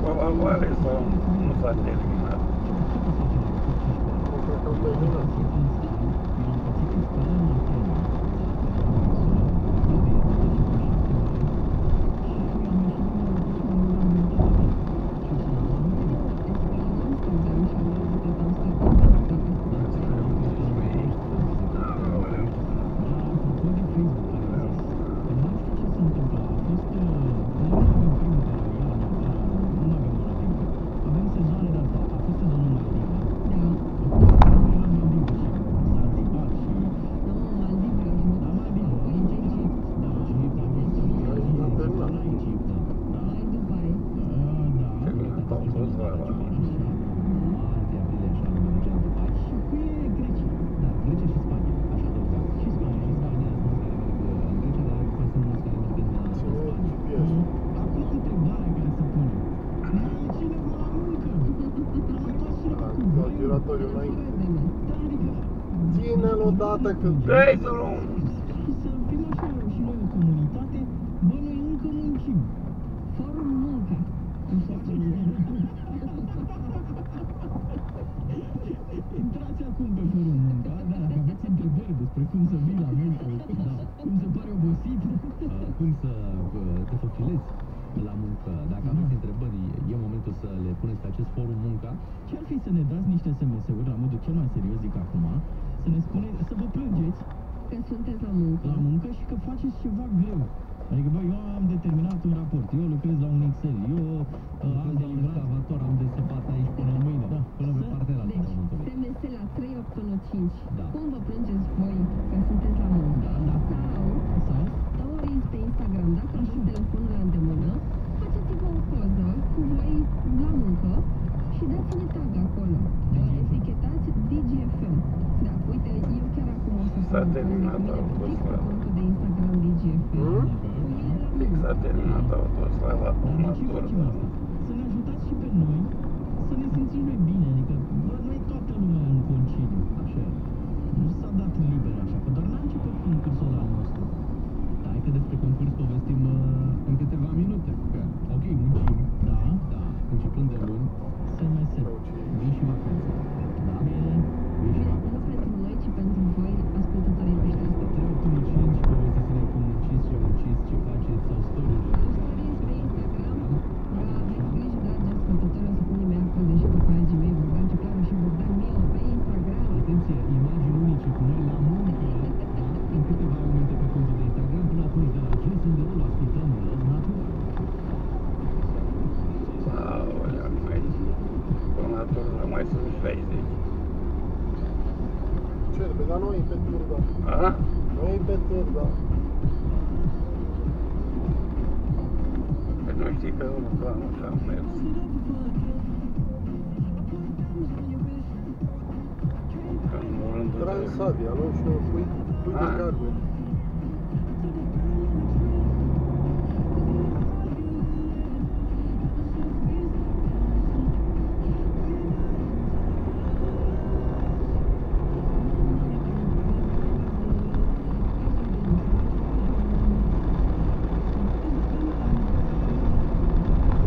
pe la mare sau nu s-a terminat? Nu cred că am terminat. Terminat au fost la la Ține GPS-ul. La giratoriu înainte. Ține-l odată că... Dai drum! Să fim așa și noi o comunitate, bă, noi încă muncim. Fără muncă. Așa se Intrați acum pe forul muncă, da, dacă aveți întrebări despre cum să vii la muncă, da, cum se pare obosit, Uh, cum să uh, te focilezi la muncă. Dacă aveți întrebări, e momentul să le puneți pe acest forum munca. ce ar fi să ne dați niște SMS-uri la modul cel mai serios, zic acum, să ne spuneți, să vă plângeți Că sunteți la muncă. la muncă și că faceți ceva greu. Adică, bă, eu am determinat un raport, eu lucrez la un Excel, eu uh, am Am de un deliverat excavator, am de săpat aici până mâine, Da. până pe Să- partea alta Deci, pământului. SMS la 3815. Da. Cum vă plângeți voi că sunteți la muncă? Da, da. Sau sau stories pe Instagram, dacă aveți telefonul la îndemână, faceți-vă o poză cu voi la muncă și dați-ne tag acolo. DGFM. Etichetați DGFM. Da, uite, eu chiar acum o să S-a pun terminat mine fix pe autostrada. contul de Instagram DGFM. Hmm? Fix a terminat autostrada până de la ce facem Turda. asta? Să ne ajutați și pe noi să ne simțim noi bine, adică, bă, noi toată lumea în concediu, așa e. Nu s-a dat liber așa, că doar n-a început concursul ăla al nostru. Hai că despre concurs povestim Ce? Pe dar noi pe Turda. A? Noi pe Turda. Că nu știi că nu că așa am mers. Că în rândul de... Transavia, nu? Și o pui, pui de Ah. carne.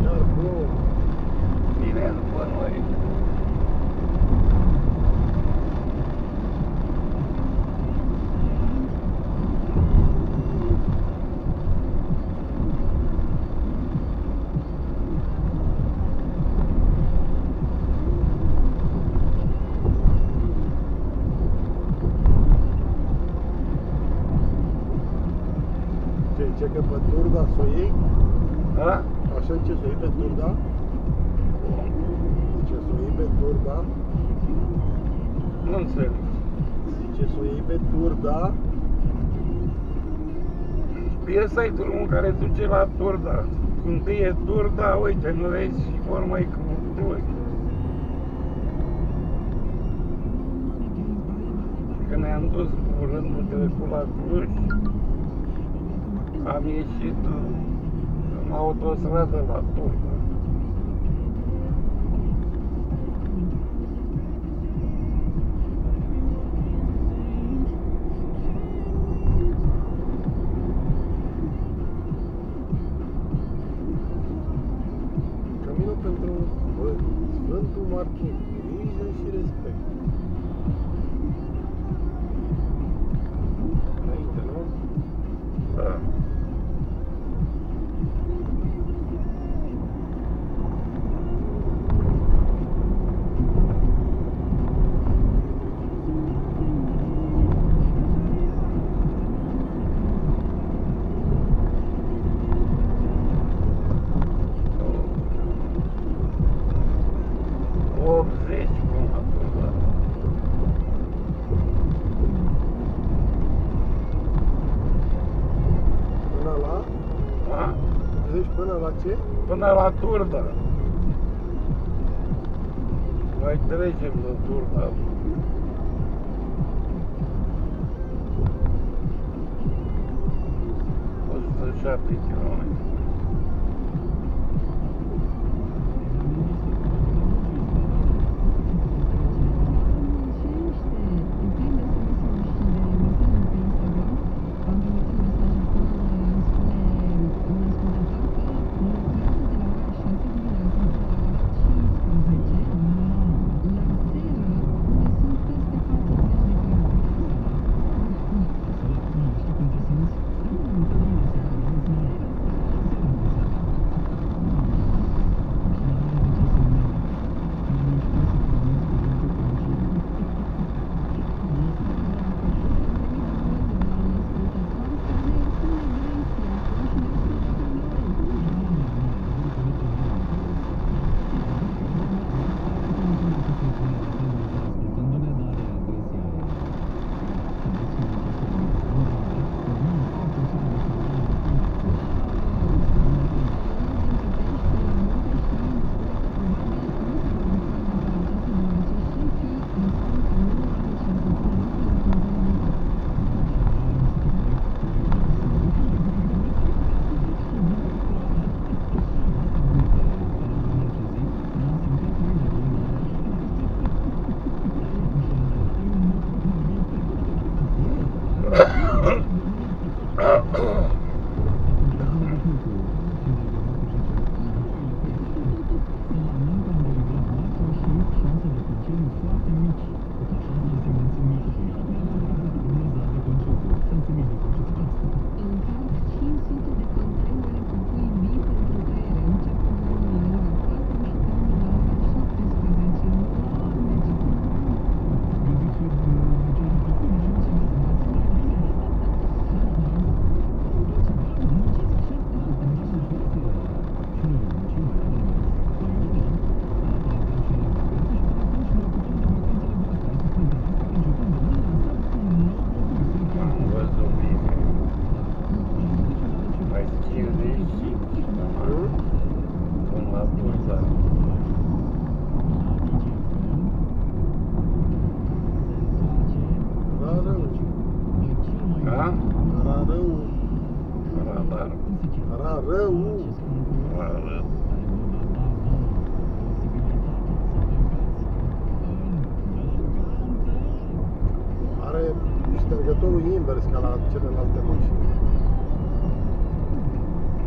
Iar plouă. Bine după noi. Ce, ce că pe Turda să o iei? A? Așa ce să o iei pe Turda? Ce să o iei pe Turda? Nu înțeleg. Zice să o iei pe Turda? E site-ul în care duce la Turda. Când e Turda, uite, nu vezi și forma e cu ochi. Când ne-am dus cu rândul trecut la Cluj, am ieșit în autostradă la Turda. Căminul parking. Grijă și respect. Zici până la ce? Până la Turda. Mai trecem de Turda. Osută șapte kilometri. Era rău. Radar. Era rău. Radar. Are ștergătorul invers ca la celelalte mașini.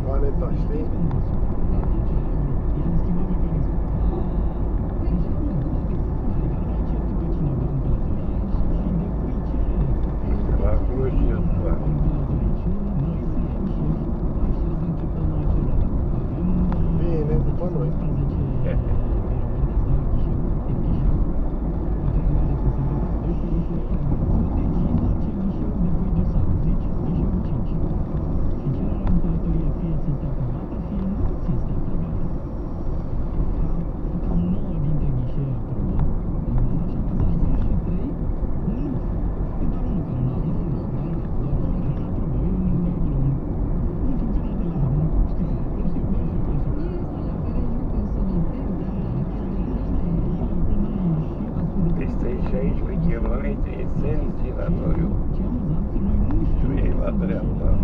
Planeta, știi? отряд, да.